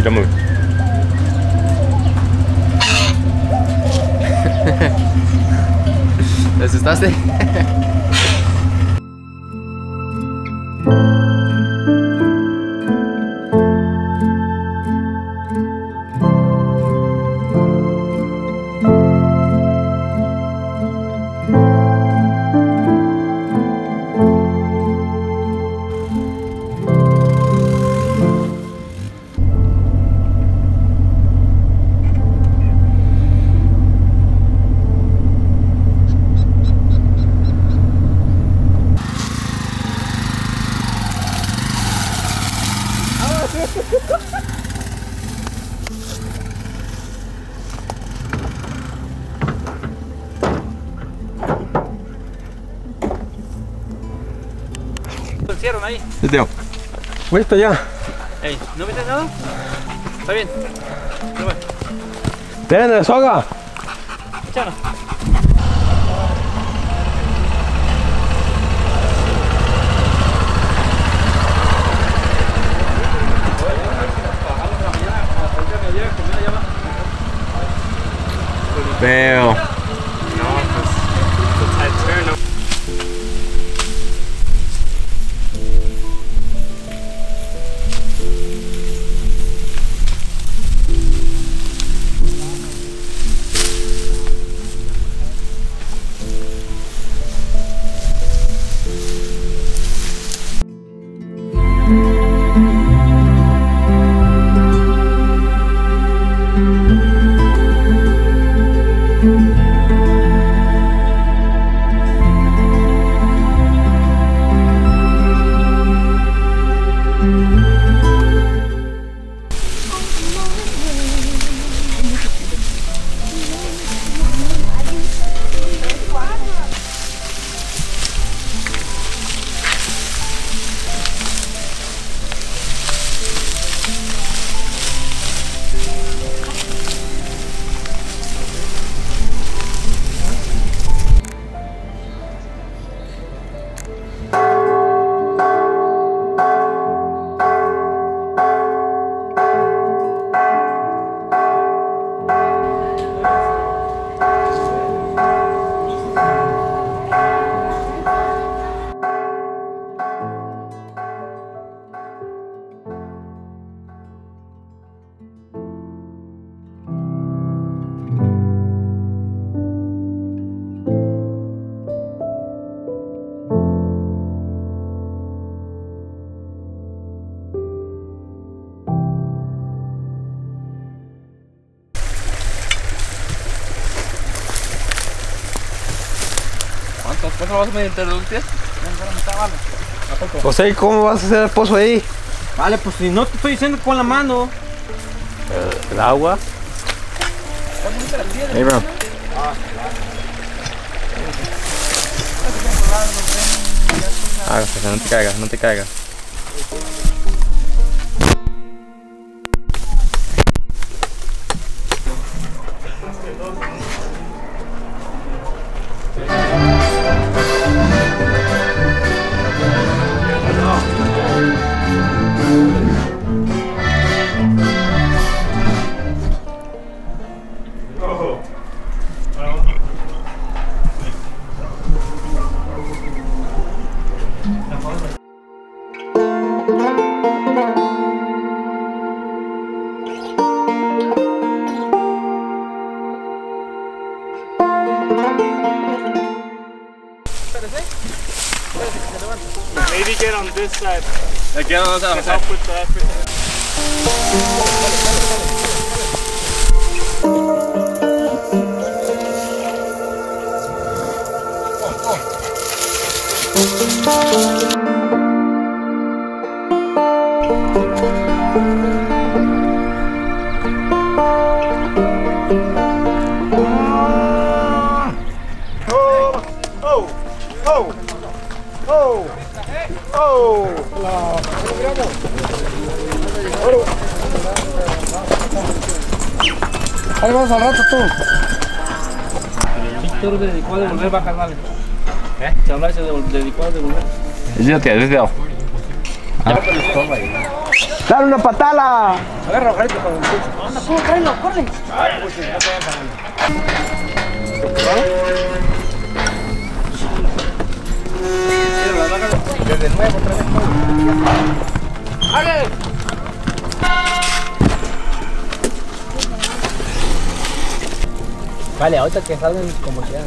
Y lo mueve. ¿Te asustaste? Lo hicieron ahí. Video. Listo ya. Ey, ¿no viste nada? Está bien. Tienen la soga. échalo. Veo. ¿Cuántos? ¿Cuánto lo vas a medir entre los pies? José, ¿cómo vas a hacer el pozo ahí? Vale, pues si no te estoy diciendo con la mano. El agua. Hey, bro. Ah, José, no te caigas, no te caigas. Maybe get on this side. Yeah, get on this side. Help with the effort. Oh, oh. Ahí vamos al rato tú. Víctor dedicó a devolver bajas, vale. ¿Eh? Se habla de dedicó a devolver. Video. Dale una patala. Agarra, agarra con el pulso. Desde nuevo, otra vez. Vale, ahorita que salgan como quieran.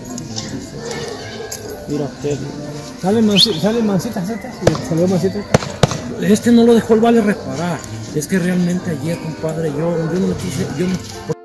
Mira, que Sale, mansi- sale mancitas estas. Salió mancitas. este no lo dejó el vale reparar. Es que realmente ayer, compadre, yo, yo no quise, yo no,